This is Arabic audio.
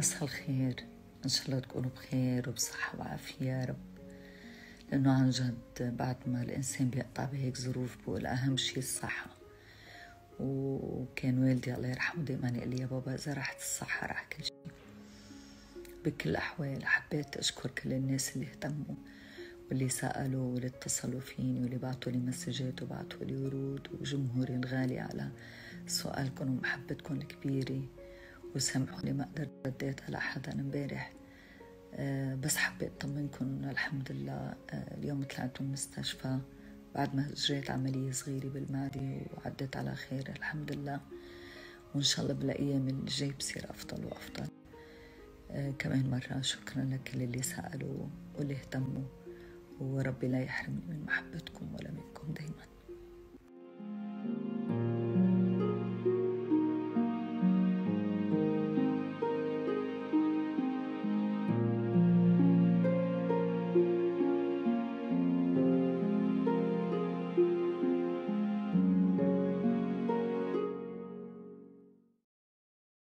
مساء الخير إن شاء الله تكونوا بخير وبصحة وعافية يا رب. لأنه عن جد بعد ما الإنسان بيقطع بهيك ظروف بقول أهم شي الصحة. وكان والدي الله يرحمه دائما يقول لي يا بابا إذا راحت الصحة راح كل شيء بكل الأحوال حبيت أشكر كل الناس اللي اهتموا واللي سألوا واللي اتصلوا فيني واللي بعتوا لي مسجات وبعتوا لي ورود وجمهوري الغالي على سؤالكم ومحبتكم الكبيرة. وسامحوا لي ما قدرت رديت على حدا امبارح. أه بس حبيت أطمنكم إنه الحمد لله. أه اليوم طلعت من المستشفى بعد ما جريت عملية صغيرة بالمعدة وعدت على خير الحمد لله. وإن شاء الله بالأيام الجاي بصير أفضل وأفضل. أه كمان مرة شكرا لكل اللي سألوا واللي اهتموا. وربي لا يحرمني من محبتكم ولا منكم دايما.